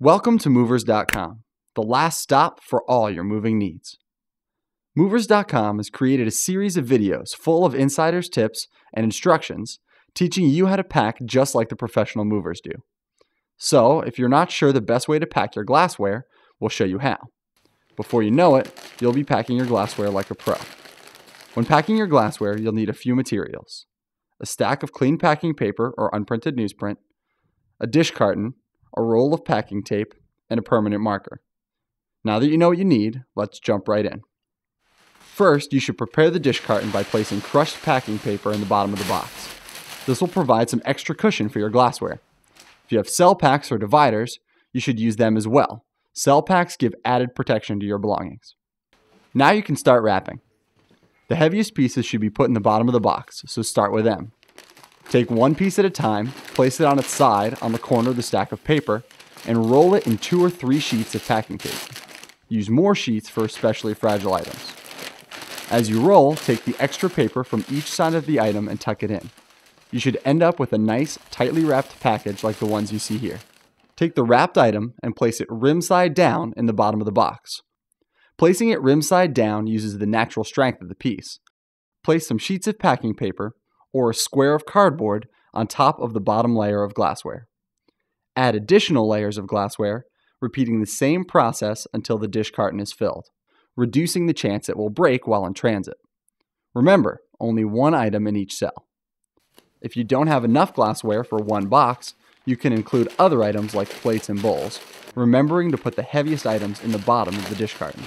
Welcome to Movers.com, the last stop for all your moving needs. Movers.com has created a series of videos full of insiders' tips and instructions teaching you how to pack just like the professional movers do. So, if you're not sure the best way to pack your glassware, we'll show you how. Before you know it, you'll be packing your glassware like a pro. When packing your glassware, you'll need a few materials a stack of clean packing paper or unprinted newsprint, a dish carton, a roll of packing tape, and a permanent marker. Now that you know what you need, let's jump right in. First, you should prepare the dish carton by placing crushed packing paper in the bottom of the box. This will provide some extra cushion for your glassware. If you have cell packs or dividers, you should use them as well. Cell packs give added protection to your belongings. Now you can start wrapping. The heaviest pieces should be put in the bottom of the box, so start with them. Take one piece at a time, place it on its side on the corner of the stack of paper, and roll it in two or three sheets of packing tape. Use more sheets for especially fragile items. As you roll, take the extra paper from each side of the item and tuck it in. You should end up with a nice, tightly wrapped package like the ones you see here. Take the wrapped item and place it rim side down in the bottom of the box. Placing it rim side down uses the natural strength of the piece. Place some sheets of packing paper or a square of cardboard on top of the bottom layer of glassware. Add additional layers of glassware, repeating the same process until the dish carton is filled, reducing the chance it will break while in transit. Remember, only one item in each cell. If you don't have enough glassware for one box, you can include other items like plates and bowls, remembering to put the heaviest items in the bottom of the dish carton.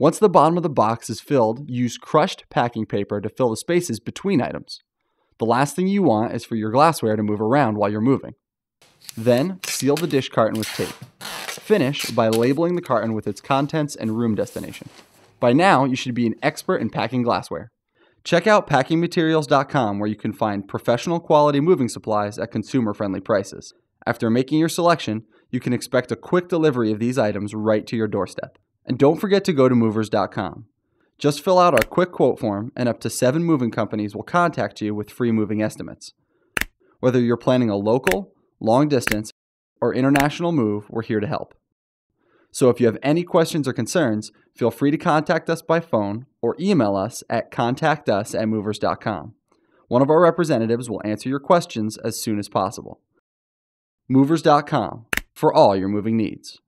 Once the bottom of the box is filled, use crushed packing paper to fill the spaces between items. The last thing you want is for your glassware to move around while you're moving. Then, seal the dish carton with tape. Finish by labeling the carton with its contents and room destination. By now, you should be an expert in packing glassware. Check out packingmaterials.com where you can find professional quality moving supplies at consumer friendly prices. After making your selection, you can expect a quick delivery of these items right to your doorstep. And don't forget to go to movers.com. Just fill out our quick quote form, and up to seven moving companies will contact you with free moving estimates. Whether you're planning a local, long distance, or international move, we're here to help. So if you have any questions or concerns, feel free to contact us by phone or email us at contactus at movers.com. One of our representatives will answer your questions as soon as possible. Movers.com for all your moving needs.